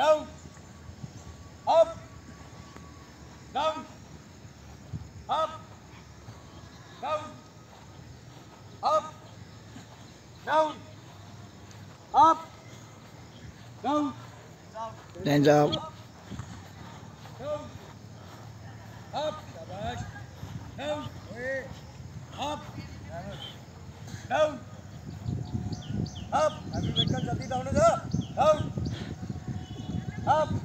down, up, down, up, down, up, down, up, down, hands up, up, down, up, down, up, up, everybody come, jaldi down and up up.